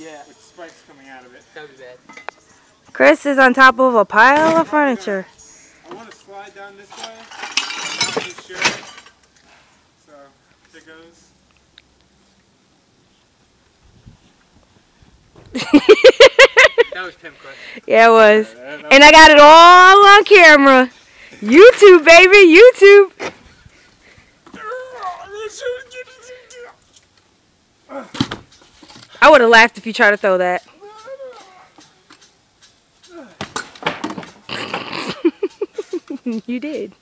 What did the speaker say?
Yeah. With spikes coming out of it. That would be bad. Chris is on top of a pile of furniture. I want to slide down this way. Not too sure. So, there goes. That was Pimp Crush. Yeah, it was. Uh, that And I got it all on camera. YouTube, baby, YouTube. I would have laughed if you tried to throw that. you did.